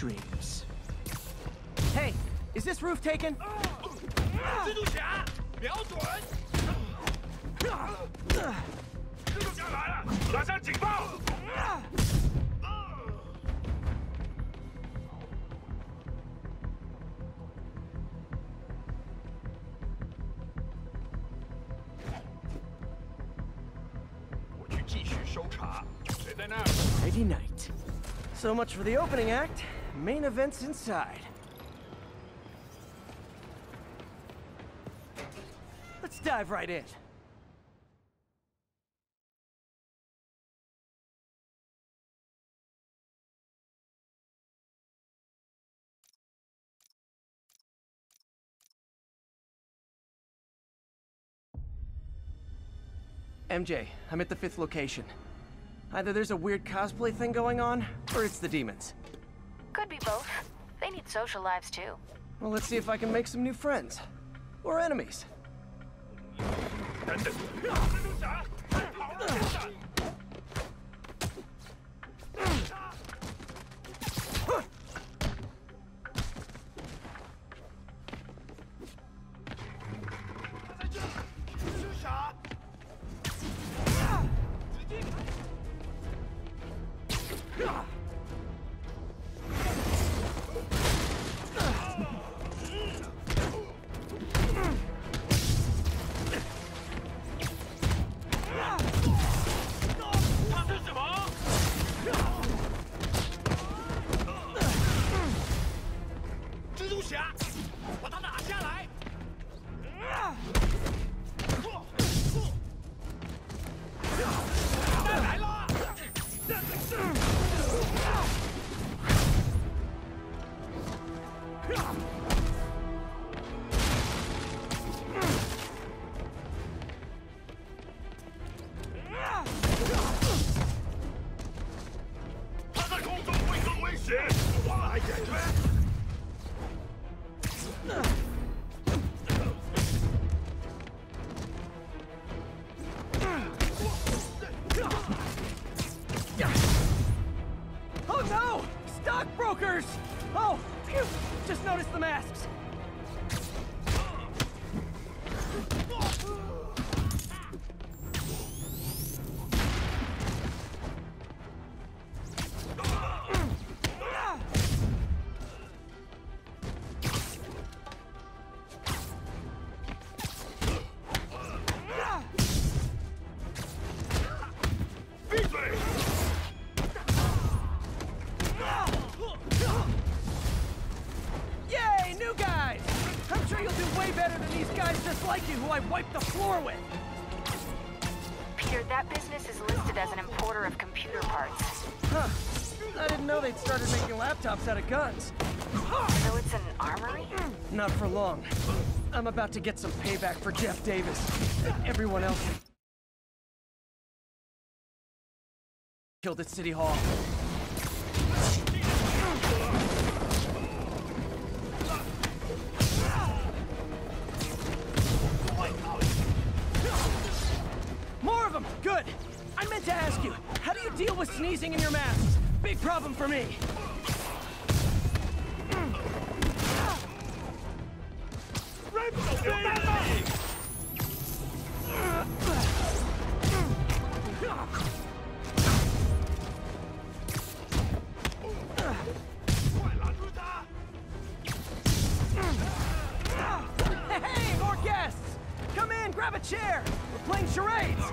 dreams. Hey, is this roof taken? Friday night. So much for the opening act. Main event's inside. Let's dive right in. MJ, I'm at the fifth location. Either there's a weird cosplay thing going on, or it's the demons. Could be both. They need social lives too. Well, let's see if I can make some new friends. Or enemies. 蜘 Oh no! Stockbrokers! Oh, phew! Just noticed the masks. Way better than these guys just like you who I wiped the floor with. Peter, that business is listed as an importer of computer parts. Huh. I didn't know they'd started making laptops out of guns. So it's an armory? Not for long. I'm about to get some payback for Jeff Davis and everyone else killed at City Hall. With sneezing in your masks? Big problem for me. Hey, more guests! Come in, grab a chair! We're playing charades!